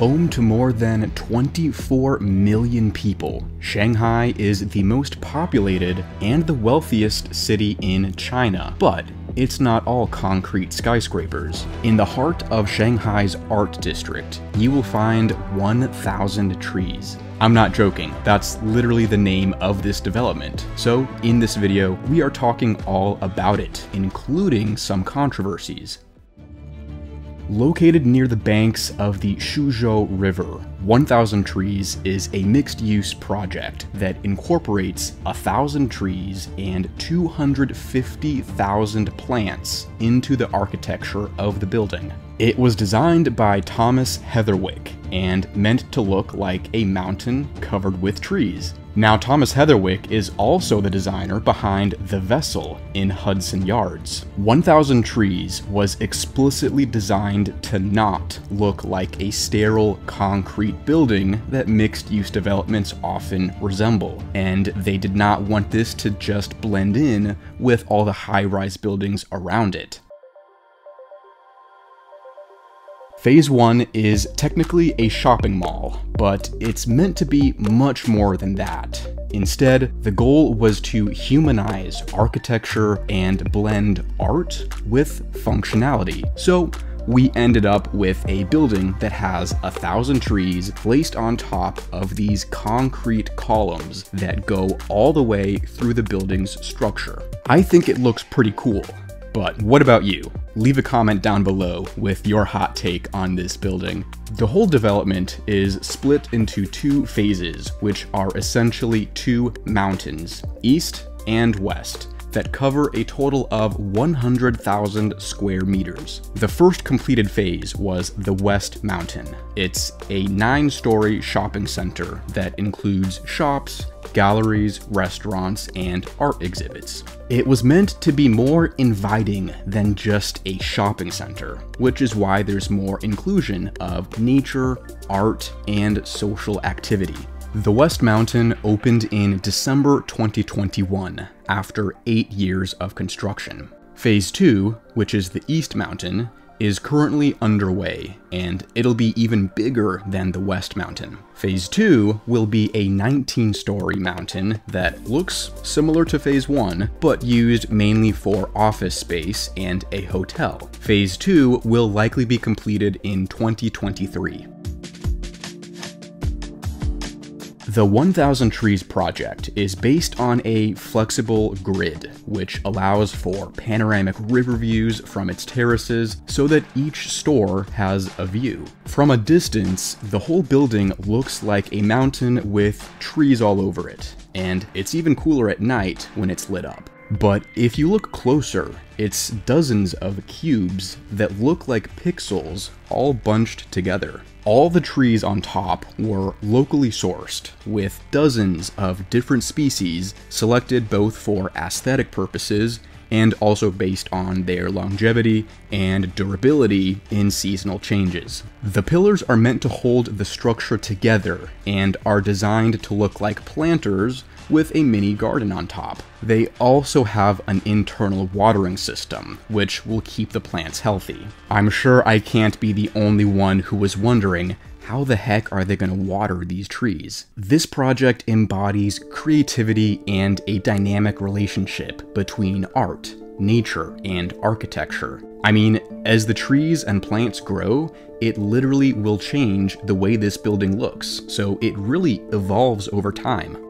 Home to more than 24 million people, Shanghai is the most populated and the wealthiest city in China, but it's not all concrete skyscrapers. In the heart of Shanghai's art district, you will find 1,000 trees. I'm not joking, that's literally the name of this development. So, in this video, we are talking all about it, including some controversies. Located near the banks of the Suzhou River, 1000 Trees is a mixed-use project that incorporates 1,000 trees and 250,000 plants into the architecture of the building. It was designed by Thomas Heatherwick and meant to look like a mountain covered with trees. Now, Thomas Heatherwick is also the designer behind The Vessel in Hudson Yards. 1000 Trees was explicitly designed to not look like a sterile concrete building that mixed use developments often resemble, and they did not want this to just blend in with all the high rise buildings around it. Phase 1 is technically a shopping mall, but it's meant to be much more than that. Instead, the goal was to humanize architecture and blend art with functionality. So, we ended up with a building that has a thousand trees placed on top of these concrete columns that go all the way through the building's structure. I think it looks pretty cool. But what about you? Leave a comment down below with your hot take on this building. The whole development is split into two phases, which are essentially two mountains, east and west that cover a total of 100,000 square meters. The first completed phase was the West Mountain. It's a nine story shopping center that includes shops, galleries, restaurants, and art exhibits. It was meant to be more inviting than just a shopping center, which is why there's more inclusion of nature, art, and social activity. The West Mountain opened in December 2021, after eight years of construction. Phase 2, which is the East Mountain, is currently underway, and it'll be even bigger than the West Mountain. Phase 2 will be a 19 story mountain that looks similar to Phase 1, but used mainly for office space and a hotel. Phase 2 will likely be completed in 2023. The 1000 Trees project is based on a flexible grid, which allows for panoramic river views from its terraces so that each store has a view. From a distance, the whole building looks like a mountain with trees all over it, and it's even cooler at night when it's lit up. But if you look closer, it's dozens of cubes that look like pixels all bunched together. All the trees on top were locally sourced, with dozens of different species selected both for aesthetic purposes and also based on their longevity and durability in seasonal changes. The pillars are meant to hold the structure together and are designed to look like planters with a mini garden on top. They also have an internal watering system, which will keep the plants healthy. I'm sure I can't be the only one who was wondering how the heck are they going to water these trees? This project embodies creativity and a dynamic relationship between art, nature, and architecture. I mean, as the trees and plants grow, it literally will change the way this building looks, so it really evolves over time.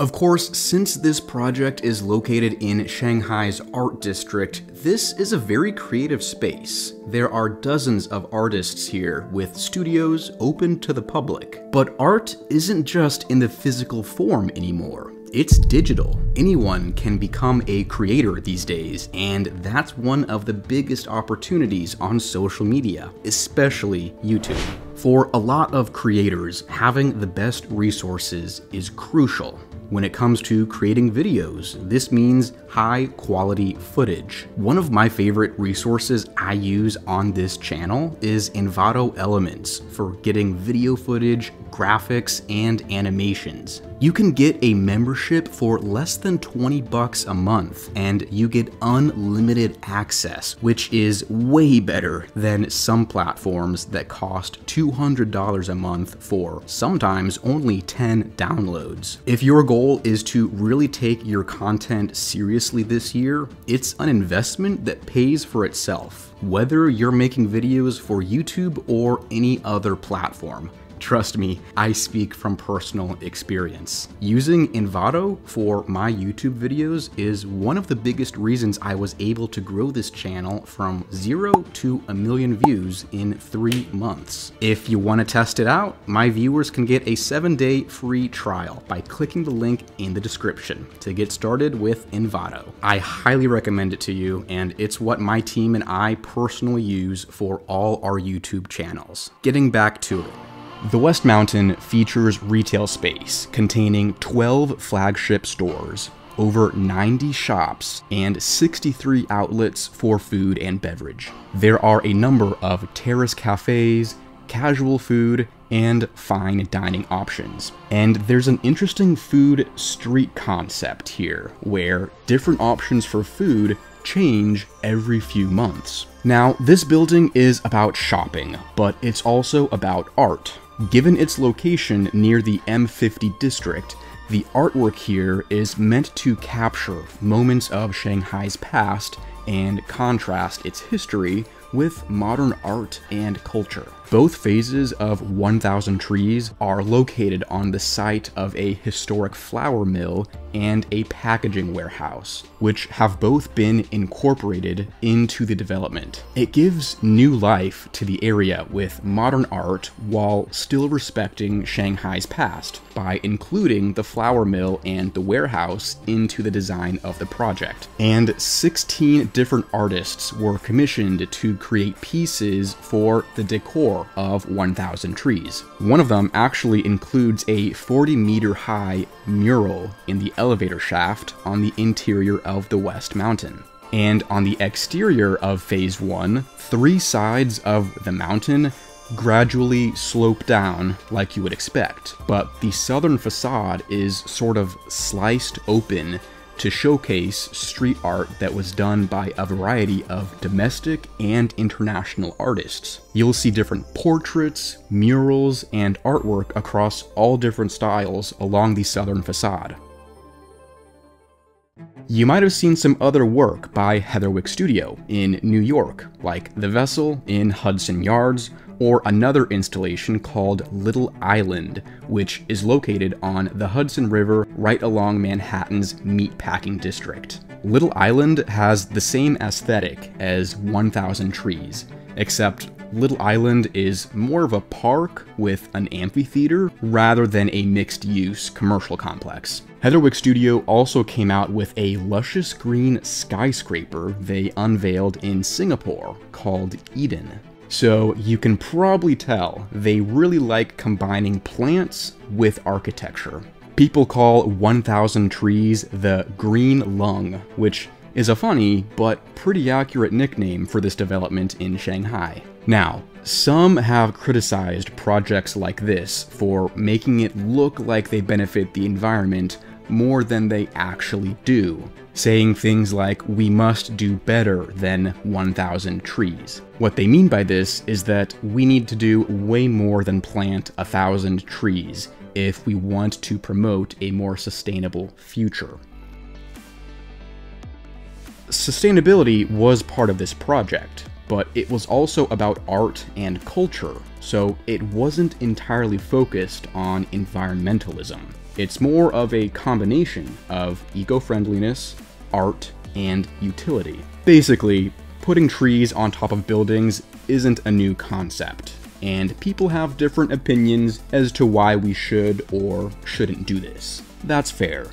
Of course, since this project is located in Shanghai's art district, this is a very creative space. There are dozens of artists here with studios open to the public. But art isn't just in the physical form anymore. It's digital. Anyone can become a creator these days, and that's one of the biggest opportunities on social media, especially YouTube. For a lot of creators, having the best resources is crucial. When it comes to creating videos, this means high quality footage. One of my favorite resources I use on this channel is Envato Elements for getting video footage, graphics, and animations. You can get a membership for less than 20 bucks a month and you get unlimited access, which is way better than some platforms that cost $200 a month for sometimes only 10 downloads. If your goal is to really take your content seriously this year, it's an investment that pays for itself, whether you're making videos for YouTube or any other platform. Trust me, I speak from personal experience. Using Envato for my YouTube videos is one of the biggest reasons I was able to grow this channel from zero to a million views in three months. If you want to test it out, my viewers can get a seven day free trial by clicking the link in the description to get started with Envato. I highly recommend it to you, and it's what my team and I personally use for all our YouTube channels. Getting back to it. The West Mountain features retail space containing 12 flagship stores, over 90 shops, and 63 outlets for food and beverage. There are a number of terrace cafes, casual food, and fine dining options. And there's an interesting food street concept here, where different options for food change every few months. Now, this building is about shopping, but it's also about art. Given its location near the M50 district, the artwork here is meant to capture moments of Shanghai's past and contrast its history with modern art and culture. Both phases of 1000 Trees are located on the site of a historic flour mill and a packaging warehouse, which have both been incorporated into the development. It gives new life to the area with modern art while still respecting Shanghai's past by including the flour mill and the warehouse into the design of the project. And 16 different artists were commissioned to create pieces for the decor of 1000 trees. One of them actually includes a 40 meter high mural in the elevator shaft on the interior of the West Mountain. And on the exterior of Phase 1, three sides of the mountain gradually slope down like you would expect, but the southern facade is sort of sliced open to showcase street art that was done by a variety of domestic and international artists. You'll see different portraits, murals, and artwork across all different styles along the southern facade. You might have seen some other work by Heatherwick Studio in New York, like The Vessel in Hudson Yards, or another installation called Little Island, which is located on the Hudson River right along Manhattan's meatpacking district. Little Island has the same aesthetic as 1000 Trees, except Little Island is more of a park with an amphitheater rather than a mixed use commercial complex. Heatherwick Studio also came out with a luscious green skyscraper they unveiled in Singapore called Eden. So you can probably tell they really like combining plants with architecture. People call 1000 trees the green lung, which is a funny but pretty accurate nickname for this development in Shanghai. Now, some have criticized projects like this for making it look like they benefit the environment more than they actually do, saying things like, we must do better than 1,000 trees. What they mean by this is that we need to do way more than plant thousand trees if we want to promote a more sustainable future. Sustainability was part of this project, but it was also about art and culture, so it wasn't entirely focused on environmentalism. It's more of a combination of eco-friendliness, art, and utility. Basically, putting trees on top of buildings isn't a new concept, and people have different opinions as to why we should or shouldn't do this. That's fair.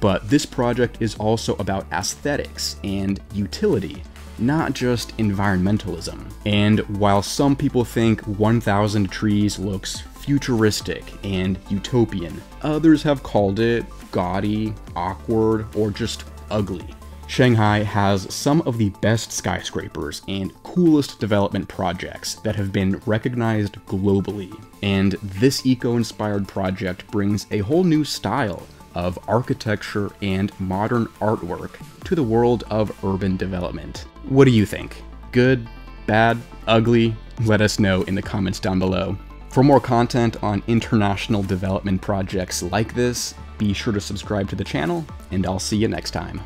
But this project is also about aesthetics and utility, not just environmentalism. And while some people think 1000 trees looks futuristic and utopian, others have called it gaudy, awkward, or just ugly. Shanghai has some of the best skyscrapers and coolest development projects that have been recognized globally, and this eco inspired project brings a whole new style of architecture and modern artwork to the world of urban development. What do you think? Good? Bad? Ugly? Let us know in the comments down below. For more content on international development projects like this, be sure to subscribe to the channel, and I'll see you next time.